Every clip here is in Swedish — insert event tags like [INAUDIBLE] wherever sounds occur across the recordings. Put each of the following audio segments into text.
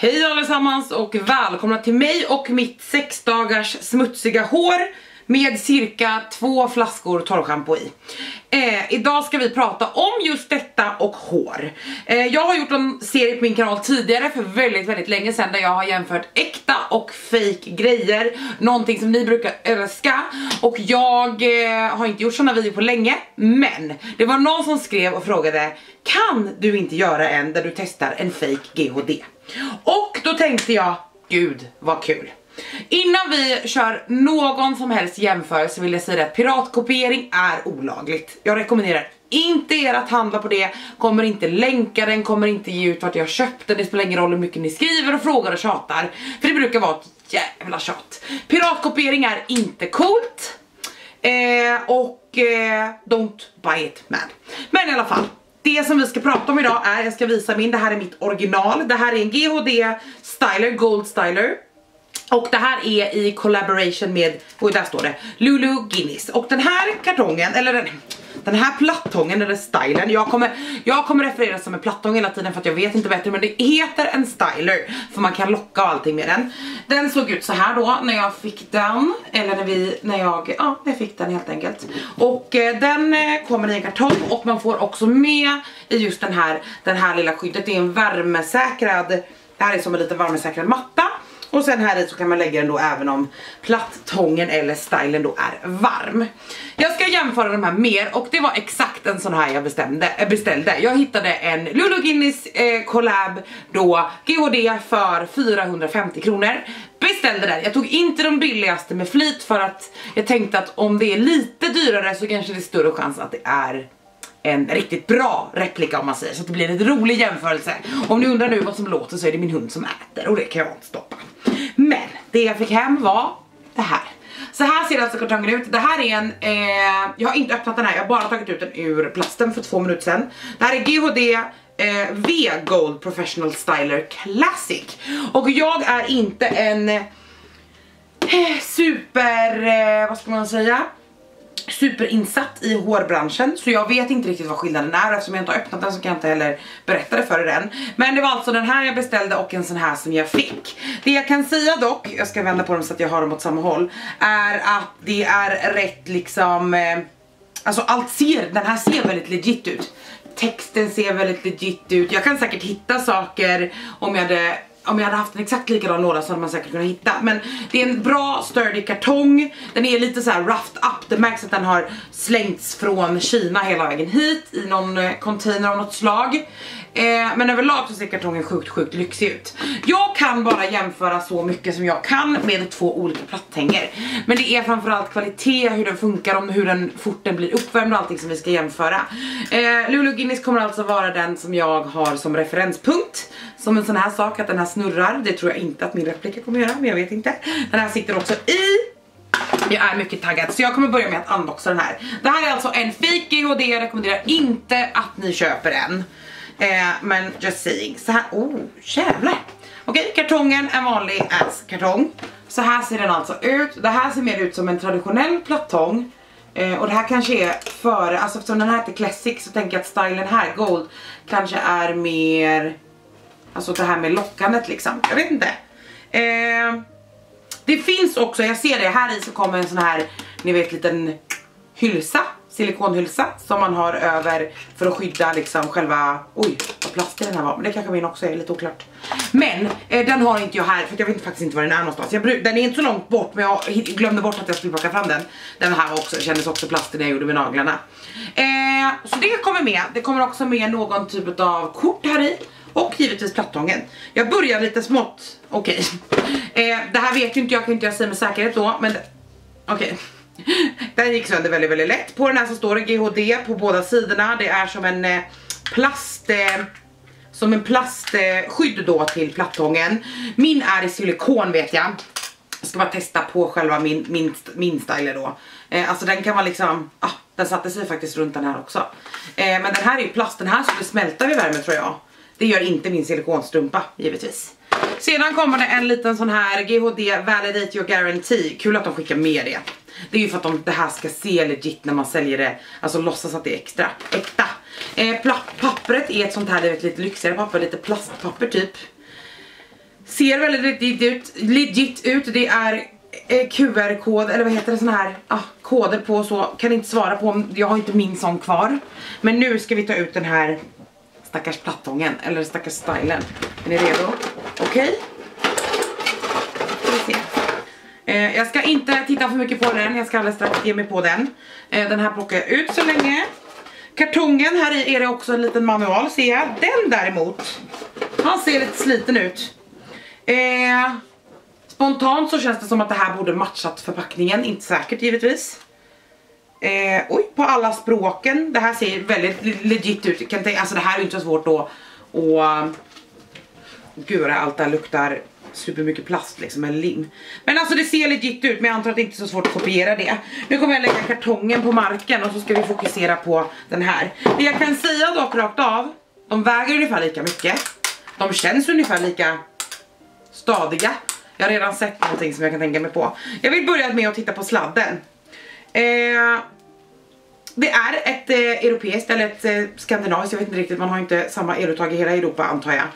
Hej allesammans och välkomna till mig och mitt sex dagars smutsiga hår med cirka två flaskor torrschampo i. Eh, idag ska vi prata om just detta och hår. Eh, jag har gjort en serie på min kanal tidigare för väldigt väldigt länge sedan där jag har jämfört äkta och fake grejer, någonting som ni brukar älska och jag eh, har inte gjort sådana videor på länge men det var någon som skrev och frågade kan du inte göra en där du testar en fake GHD? Och då tänkte jag, gud vad kul. Innan vi kör någon som helst jämförelse vill jag säga att piratkopiering är olagligt. Jag rekommenderar inte er att handla på det, kommer inte länka den, kommer inte ge ut vart jag köpt den, det spelar ingen roll hur mycket ni skriver och frågar och tjatar. För det brukar vara ett jävla tjat. Piratkopiering är inte coolt. Eh, och eh, don't buy it man. Men i alla fall, det som vi ska prata om idag är, jag ska visa min, det här är mitt original, det här är en GHD Styler, Gold Styler. Och det här är i collaboration med, oj där står det, Lulu Guinness. Och den här kartongen, eller den, den här plattången eller stylen, jag kommer, jag kommer referera som en plattång hela tiden för att jag vet inte bättre men det heter en styler för man kan locka och allting med den. Den såg ut så här då när jag fick den, eller när vi, när jag, ja jag fick den helt enkelt. Och eh, den eh, kommer i en kartong och man får också med i just den här, den här lilla skyddet, det är en värmesäkrad, det här är som en liten värmesäkrad matta. Och sen här i så kan man lägga den då även om plattången eller stylen då är varm. Jag ska jämföra de här mer och det var exakt en sån här jag bestämde, eh, beställde. Jag hittade en Lulu Guinness eh, collab då GHD för 450 kronor. Beställde den, jag tog inte de billigaste med flit för att jag tänkte att om det är lite dyrare så kanske det är större chans att det är en riktigt bra replika om man säger så att det blir en rolig jämförelse. Om ni undrar nu vad som låter så är det min hund som äter och det kan jag inte stoppa. Men det jag fick hem var det här. Så här ser alltså kartongen ut. Det här är en, eh, jag har inte öppnat den här, jag har bara tagit ut den ur plasten för två minuter sedan. Det här är GHD eh, V Gold Professional Styler Classic. Och jag är inte en eh, super, eh, vad ska man säga? Superinsatt i hårbranschen så jag vet inte riktigt vad skillnaden är eftersom jag inte har öppnat den så kan jag inte heller berätta det för er än. Men det var alltså den här jag beställde och en sån här som jag fick. Det jag kan säga dock, jag ska vända på dem så att jag har dem åt samma håll, är att det är rätt liksom, eh, alltså allt ser, den här ser väldigt legit ut. Texten ser väldigt legit ut, jag kan säkert hitta saker om jag hade om jag hade haft en exakt likadan låda så hade man säkert kunnat hitta. Men det är en bra sturdy kartong. Den är lite så här roughed up. Det märks att den har slängts från Kina hela vägen hit i någon eh, container av något slag. Eh, men överlag så ser kartongen sjukt sjukt lyxig ut. Jag kan bara jämföra så mycket som jag kan med två olika platthänger. Men det är framförallt kvalitet, hur den funkar, om hur den fort den blir uppvärmd och allting som vi ska jämföra. Eh, Lulu Guinness kommer alltså vara den som jag har som referenspunkt. Som en sån här sak, att den här snurrar. Det tror jag inte att min replika kommer göra, men jag vet inte. Den här sitter också i jag är mycket taggad så jag kommer börja med att unboxa den här. Det här är alltså en fake GHD, jag rekommenderar inte att ni köper en. Eh, men just saying. Så här, oh jävlar. Okej, okay, kartongen, en vanlig ass-kartong. Så här ser den alltså ut. Det här ser mer ut som en traditionell plattång. Eh, och det här kanske är före, alltså eftersom den här heter Classic så tänker jag att stylen här, Gold, kanske är mer, alltså det här med lockandet liksom. Jag vet inte. Eh, det finns också, jag ser det, här i så kommer en sån här, ni vet liten hylsa silikonhylsa som man har över för att skydda liksom själva, oj vad plastig den här var, men det kanske min också är lite oklart. Men eh, den har inte jag här för jag vet faktiskt inte var den är någonstans. Jag, den är inte så långt bort men jag glömde bort att jag skulle plocka fram den. Den här också, kändes också plastig när jag gjorde med naglarna. Eh, så det kommer med, det kommer också med någon typ av kort här i. Och givetvis plattången. Jag börjar lite smått, okej. Okay. Eh, det här vet ju inte jag, kan inte jag säga med säkerhet då, men okej. Okay. Den gick sönder väldigt, väldigt lätt. På den här så står det GHD på båda sidorna. Det är som en eh, plast... Eh, som en plastskydd då till plattången. Min är i silikon vet jag. Jag ska bara testa på själva min, min, min styler då. Eh, alltså den kan vara liksom, ah, den satte sig faktiskt runt den här också. Eh, men den här är ju plast, den här skulle smälta vid värme tror jag. Det gör inte min silikonstrumpa givetvis. Sedan kommer det en liten sån här GHD Validate Your Guarantee. Kul att de skickar med det. Det är ju för att de, det här ska se legit när man säljer det, alltså låtsas att det är extra, äkta. Eh, pappret är ett sånt här, det är ett lite lyxigare papper, lite plastpapper typ. Ser väldigt legit ut, legit ut. det är eh, QR-kod eller vad heter det sån här ah, koder på så kan inte svara på om jag har inte min sån kvar. Men nu ska vi ta ut den här stackars plattången eller stackars stylen. Är ni redo? Okej. Okay. Eh, jag ska inte titta för mycket på den, jag ska alldeles strax ge mig på den. Eh, den här plockar jag ut så länge. Kartongen, här i är det också en liten manual ser jag. Den däremot, han ser lite sliten ut. Eh, spontant så känns det som att det här borde matchat förpackningen, inte säkert givetvis. Eh, oj, på alla språken. Det här ser väldigt legit ut. Kan tänka, alltså det här är ju inte så svårt då. Och gud allt det här luktar supermycket plast liksom, eller lim. Men alltså det ser legit ut men jag antar att det inte är så svårt att kopiera det. Nu kommer jag lägga kartongen på marken och så ska vi fokusera på den här. Det jag kan säga dock rakt av, de väger ungefär lika mycket. De känns ungefär lika stadiga. Jag har redan sett någonting som jag kan tänka mig på. Jag vill börja med att titta på sladden. Eh, det är ett eh, europeiskt eller ett eh, skandinaviskt, jag vet inte riktigt, man har inte samma eluttag i hela Europa antar jag.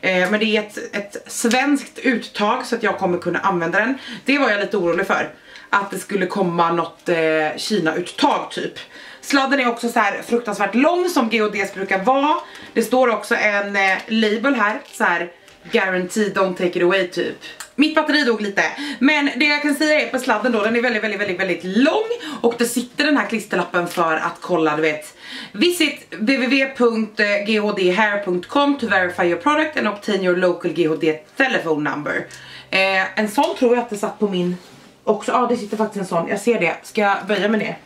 Eh, men det är ett, ett svenskt uttag så att jag kommer kunna använda den. Det var jag lite orolig för. Att det skulle komma något eh, Kina-uttag typ. Sladden är också så här fruktansvärt lång som GODs brukar vara. Det står också en eh, label här, så här guaranteed don't take it away typ. Mitt batteri dog lite, men det jag kan säga är på sladden då, den är väldigt, väldigt, väldigt, väldigt lång och det sitter den här klisterlappen för att kolla, du vet, visit www.ghdhair.com to verify your product and obtain your local GHD telephone number. Eh, en sån tror jag att det satt på min också, ja ah, det sitter faktiskt en sån, jag ser det, ska jag böja mig ner?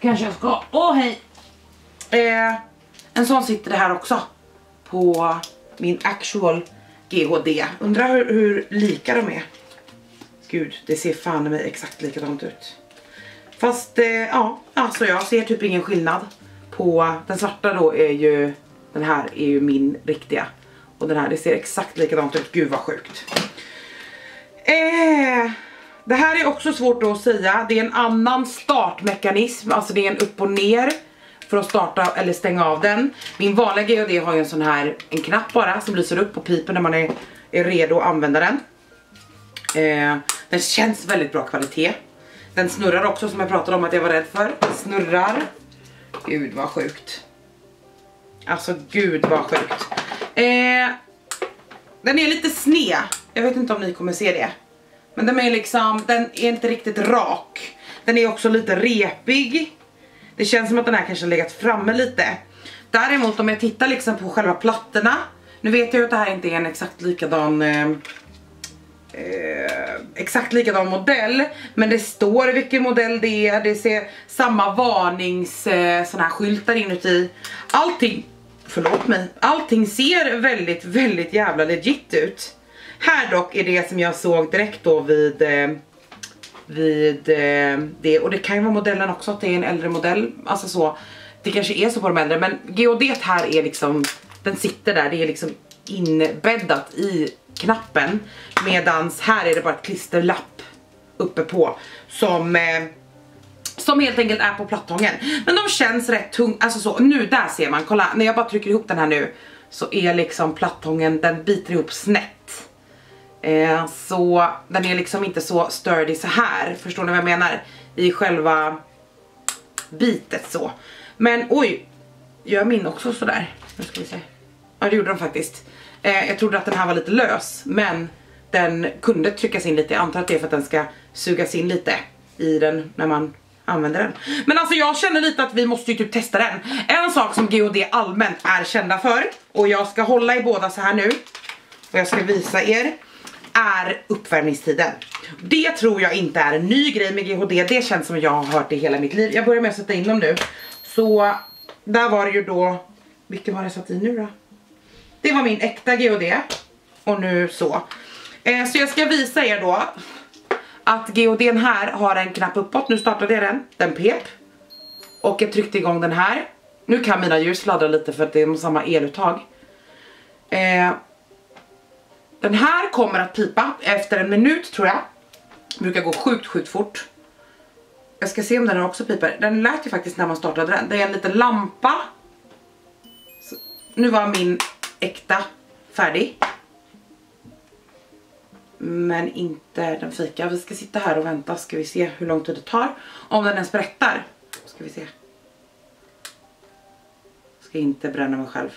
Kanske jag ska, åh oh, hej! Eh, en sån sitter det här också på min actual GHD. Undrar hur, hur lika de är. Gud, det ser fan i mig exakt likadant ut. Fast eh, ja, alltså jag ser typ ingen skillnad på den svarta då är ju den här är ju min riktiga och den här det ser exakt likadant ut. Gud vad sjukt. Eh, det här är också svårt att säga. Det är en annan startmekanism, alltså det är en upp och ner för att starta eller stänga av den. Min vanliga GHD har ju en sån här, en knapp bara som lyser upp på pipen när man är, är redo att använda den. Eh, den känns väldigt bra kvalitet. Den snurrar också som jag pratade om att jag var rädd för. Den snurrar. Gud vad sjukt. Alltså gud vad sjukt. Eh, den är lite sned. Jag vet inte om ni kommer se det. Men den är liksom, den är inte riktigt rak. Den är också lite repig. Det känns som att den här kanske har legat framme lite. Däremot om jag tittar liksom på själva plattorna. Nu vet jag att det här inte är en exakt likadan eh, eh, exakt likadan modell men det står vilken modell det är, det ser samma varnings eh, såna här skyltar inuti. Allting, förlåt mig, allting ser väldigt väldigt jävla legit ut. Här dock är det som jag såg direkt då vid eh, vid eh, det och det kan ju vara modellen också att det är en äldre modell, alltså så det kanske är så på de äldre men geodet här är liksom, den sitter där, det är liksom inbäddat i knappen medans här är det bara ett klisterlapp uppe på som eh, som helt enkelt är på plattången. Men de känns rätt tung, alltså så, nu där ser man, kolla när jag bara trycker ihop den här nu så är liksom plattången, den biter ihop snett. Eh, så den är liksom inte så sturdy så här. Förstår ni vad jag menar? I själva bitet så. Men oj, gör min också sådär? Nu ska vi se. Ja det gjorde de faktiskt. Eh, jag trodde att den här var lite lös men den kunde tryckas in lite. Jag antar att det är för att den ska sugas in lite i den när man använder den. Men alltså jag känner lite att vi måste ju typ testa den. En sak som GOD allmänt är kända för och jag ska hålla i båda så här nu och jag ska visa er är uppvärmningstiden. Det tror jag inte är en ny grej med GHD, det känns som jag har hört det hela mitt liv. Jag börjar med att sätta in dem nu. Så där var det ju då, vilken var det jag satt i nu då? Det var min äkta GHD och nu så. Eh, så jag ska visa er då att GHDn här har en knapp uppåt, nu startade jag den, den pep. Och jag tryckte igång den här. Nu kan mina ljus fladdra lite för att det är samma eluttag. Eh, den här kommer att pipa efter en minut tror jag. Brukar gå sjukt sjukt fort. Jag ska se om den här också piper. Den lät ju faktiskt när man startade den. Det är en liten lampa. Så, nu var min äkta färdig. Men inte den fika. Vi ska sitta här och vänta. Ska vi se hur lång tid det tar. Om den ens berättar. Ska vi se. Ska inte bränna mig själv.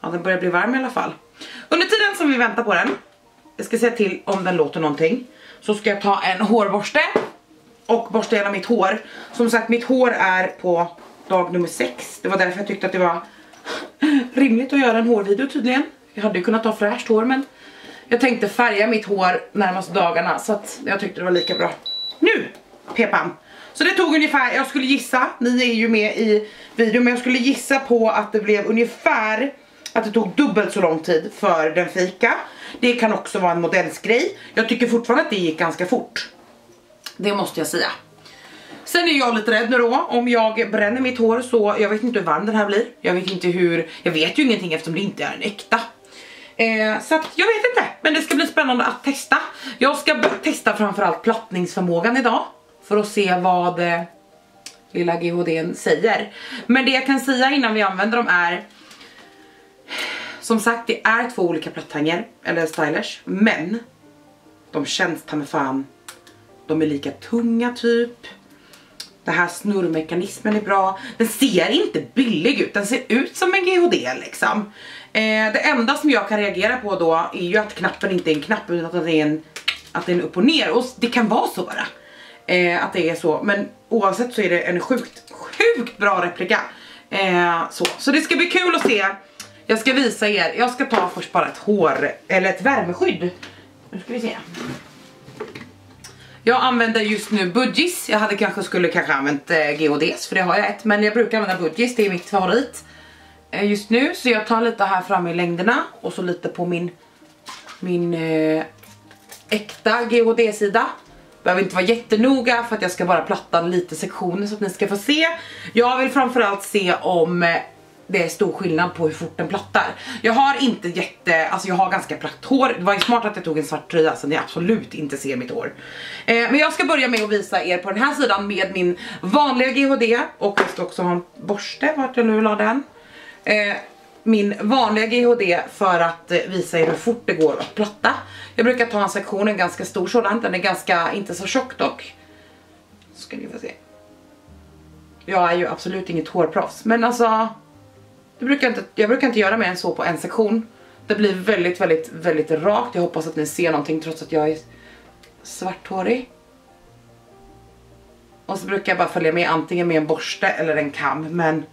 Ja, den börjar bli varm i alla fall. Under tiden som vi väntar på den. Jag ska se till om den låter någonting. Så ska jag ta en hårborste. Och borsta igenom mitt hår. Som sagt, mitt hår är på dag nummer 6. Det var därför jag tyckte att det var rimligt att göra en hårvideo tydligen. Jag hade ju kunnat ha fräscht hår men jag tänkte färga mitt hår närmaste dagarna så att jag tyckte det var lika bra. Nu, pepan! Så det tog ungefär, jag skulle gissa, ni är ju med i videon, men jag skulle gissa på att det blev ungefär att det tog dubbelt så lång tid för den fika. Det kan också vara en modellsgrej. Jag tycker fortfarande att det gick ganska fort. Det måste jag säga. Sen är jag lite rädd nu då, om jag bränner mitt hår så, jag vet inte hur varm den här blir. Jag vet inte hur, jag vet ju ingenting eftersom det inte är en äkta. Eh, så att jag vet inte, men det ska bli spännande att testa. Jag ska testa framförallt plattningsförmågan idag. För att se vad eh, lilla GHD säger. Men det jag kan säga innan vi använder dem är som sagt, det är två olika plattanger, eller stylers, men de känns ta med fan, de är lika tunga typ. Den här snurrmekanismen är bra. Den ser inte billig ut, den ser ut som en GHD liksom. Eh, det enda som jag kan reagera på då är ju att knappen inte är en knapp utan att den är en, att är upp och ner. Och det kan vara så bara. Eh, att det är så. Men oavsett så är det en sjukt, sjukt bra replika. Eh, så. så det ska bli kul att se. Jag ska visa er. Jag ska ta först bara ett hår, eller ett värmeskydd. Nu ska vi se. Jag använder just nu Budgies. Jag hade kanske skulle kanske använt eh, GHDs för det har jag ett. Men jag brukar använda Budgies, det är mitt favorit. Eh, just nu så jag tar lite här fram i längderna och så lite på min, min eh, äkta GHD-sida. Behöver inte vara jättenoga för att jag ska bara platta lite sektioner så att ni ska få se. Jag vill framförallt se om eh, det är stor skillnad på hur fort den plattar. Jag har inte jätte, alltså jag har ganska platt hår. Det var ju smart att jag tog en svart tröja så ni absolut inte ser mitt hår. Eh, men jag ska börja med att visa er på den här sidan med min vanliga GHD och jag ska också ha en borste, vart jag nu la den. Eh, min vanliga GHD för att eh, visa er hur fort det går att platta. Jag brukar ta en sektion, en ganska stor sådan, den är ganska, inte så tjock dock. Ska ni få se. Jag är ju absolut inget hårproffs, men alltså det brukar inte, jag brukar inte göra mer än så på en sektion. Det blir väldigt, väldigt, väldigt rakt. Jag hoppas att ni ser någonting trots att jag är svarthårig. Och så brukar jag bara följa med antingen med en borste eller en kam. Men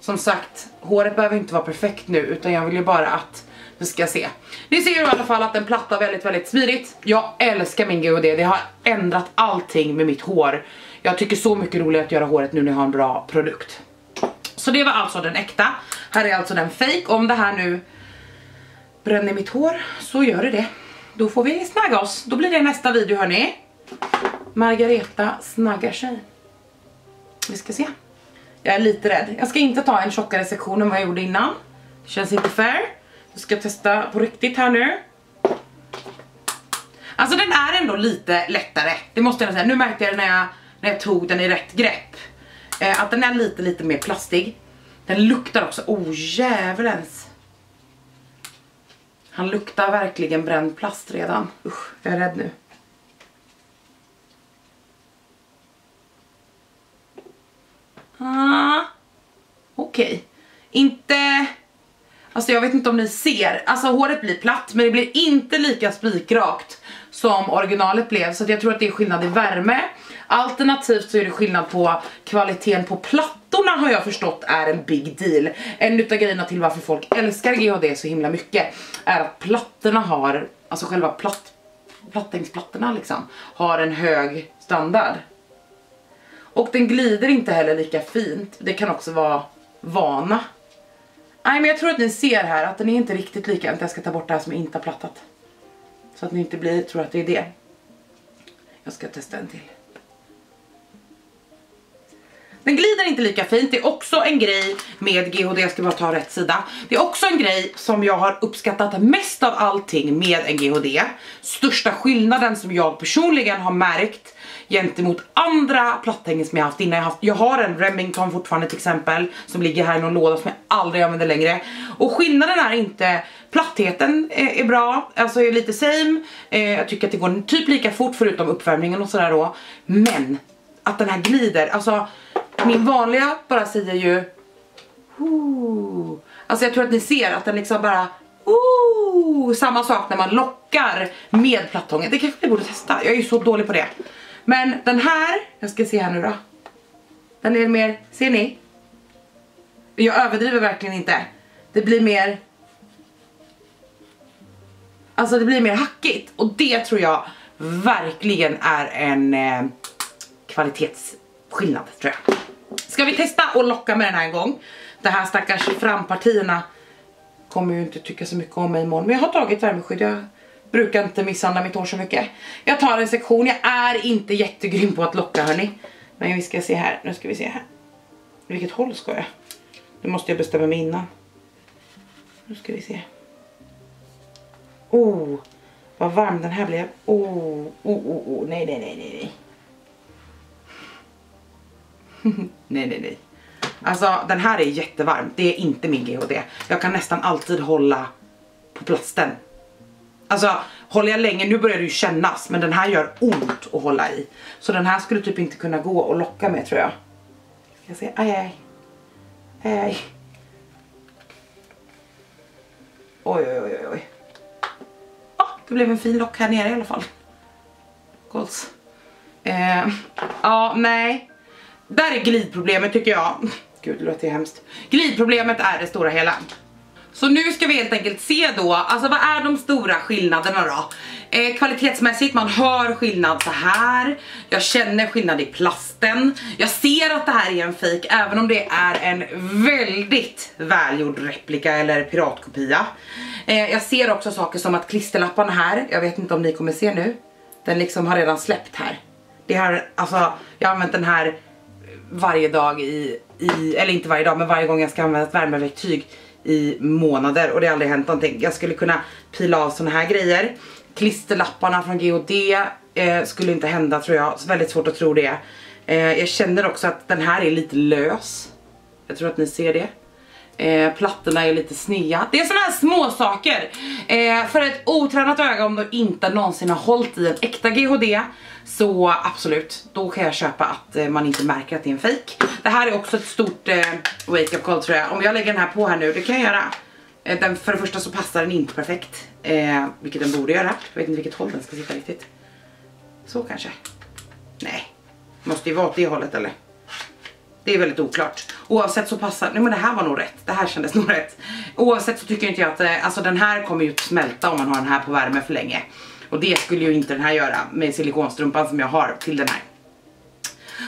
som sagt, håret behöver inte vara perfekt nu utan jag vill ju bara att nu ska se. Ni ser ju i alla fall att den plattar väldigt, väldigt smidigt. Jag älskar min GHD, det har ändrat allting med mitt hår. Jag tycker så mycket roligare att göra håret nu när jag har en bra produkt. Så det var alltså den äkta. Här är alltså den fake. Om det här nu bränner mitt hår så gör det det. Då får vi snagga oss. Då blir det nästa video hörni. Margareta snaggar sig. Vi ska se. Jag är lite rädd. Jag ska inte ta en tjockare sektion än vad jag gjorde innan. Det känns inte fair. Jag ska testa på riktigt här nu. Alltså den är ändå lite lättare. Det måste jag säga. Nu märkte jag när jag, när jag tog den i rätt grepp. Eh, att den är lite lite mer plastig. Den luktar också, oh jävlens. Han luktar verkligen bränd plast redan. Usch, jag är rädd nu. Ah, Okej. Okay. Inte... Alltså jag vet inte om ni ser. Alltså håret blir platt men det blir inte lika spikrakt som originalet blev. Så jag tror att det är skillnad i värme. Alternativt så är det skillnad på kvaliteten på plattorna har jag förstått är en big deal. En utav grejerna till varför folk älskar GHD så himla mycket är att plattorna har, alltså själva platt, plattningsplattorna liksom, har en hög standard. Och den glider inte heller lika fint, det kan också vara vana. Nej men jag tror att ni ser här att den är inte riktigt lika, jag ska ta bort det här som jag inte har plattat. Så att ni inte blir, tror att det är det. Jag ska testa en till. Den glider inte lika fint, det är också en grej med GHD, jag ska bara ta rätt sida. Det är också en grej som jag har uppskattat mest av allting med en GHD. Största skillnaden som jag personligen har märkt gentemot andra platthängen som jag haft innan. Jag, haft, jag har en Remington fortfarande till exempel som ligger här i någon låda som jag aldrig använder längre. Och skillnaden är inte Plattheten är, bra, alltså är lite same. Eh, jag tycker att det går typ lika fort förutom uppvärmningen och sådär då. Men att den här glider, alltså min vanliga bara säger ju Ooh. Alltså jag tror att ni ser att den liksom bara Ooh. Samma sak när man lockar med plattången. Det kanske ni borde testa, jag är ju så dålig på det. Men den här, jag ska se här nu då. Den är mer, ser ni? Jag överdriver verkligen inte. Det blir mer Alltså det blir mer hackigt och det tror jag verkligen är en eh, kvalitetsskillnad tror jag. Ska vi testa och locka med den här en gång? Det här stackars frampartierna kommer ju inte tycka så mycket om mig imorgon. Men jag har tagit värmeskydd, jag brukar inte misshandla mitt hår så mycket. Jag tar en sektion, jag är inte jättegrym på att locka hörni. Men vi ska se här, nu ska vi se här. Vilket håll ska jag? Det måste jag bestämma mig innan. Nu ska vi se. Oh, vad varm den här blev. Oh, oh, oh, oh. nej, nej, nej, nej, nej. [LAUGHS] nej, nej, nej. Alltså den här är jättevarm, det är inte min GHD. Jag kan nästan alltid hålla på plasten. Alltså håller jag länge, nu börjar det ju kännas, men den här gör ont att hålla i. Så den här skulle typ inte kunna gå och locka med tror jag. Ska jag se, aj aj. Aj aj. Oj oj oj oj. Det blev en fin lock här nere i alla fall. Goals. Eh, ja, nej. Där är glidproblemet tycker jag. Gud, det låter ju hemskt. Glidproblemet är det stora hela. Så nu ska vi helt enkelt se då, alltså vad är de stora skillnaderna då? Eh, kvalitetsmässigt, man hör skillnad så här. Jag känner skillnad i plasten. Jag ser att det här är en fake även om det är en väldigt välgjord replika eller piratkopia. Eh, jag ser också saker som att klisterlapparna här, jag vet inte om ni kommer se nu, den liksom har redan släppt här. Det har, alltså, jag har använt den här varje dag i, i, eller inte varje dag men varje gång jag ska använda ett värmeverktyg i månader och det har aldrig hänt någonting. Jag skulle kunna pila av såna här grejer. Klisterlapparna från GOD eh, skulle inte hända tror jag, så väldigt svårt att tro det. Eh, jag känner också att den här är lite lös. Jag tror att ni ser det. Eh, plattorna är lite snea. Det är såna här små saker. Eh, för ett otränat öga om du inte någonsin har hållit i en äkta GHD så absolut, då kan jag köpa att eh, man inte märker att det är en fake. Det här är också ett stort eh, wake up call tror jag. Om jag lägger den här på här nu, det kan jag göra. Eh, den, för det första så passar den inte perfekt, eh, vilket den borde göra. Jag vet inte vilket håll den ska sitta riktigt. Så kanske. Nej, måste ju vara åt det hållet eller? Det är väldigt oklart. Oavsett så passar, nej men det här var nog rätt, det här kändes [LAUGHS] nog rätt. Oavsett så tycker inte jag att, eh, alltså den här kommer ju smälta om man har den här på värme för länge. Och det skulle ju inte den här göra med silikonstrumpan som jag har till den här.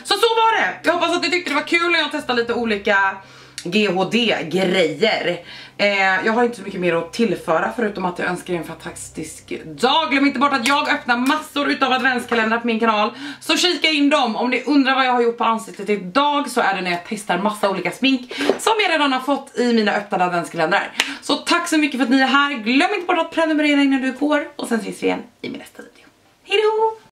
Så så var det! Jag hoppas att ni tyckte det var kul när jag testade lite olika GHD-grejer. Eh, jag har inte så mycket mer att tillföra förutom att jag önskar er en fantastisk dag. Glöm inte bort att jag öppnar massor utav adventskalendrar på min kanal. Så kika in dem. Om ni undrar vad jag har gjort på ansiktet idag så är det när jag testar massa olika smink som jag redan har fått i mina öppnade adventskalendrar. Så tack så mycket för att ni är här. Glöm inte bort att prenumerera innan du går och sen ses vi igen i min nästa video. Hejdå!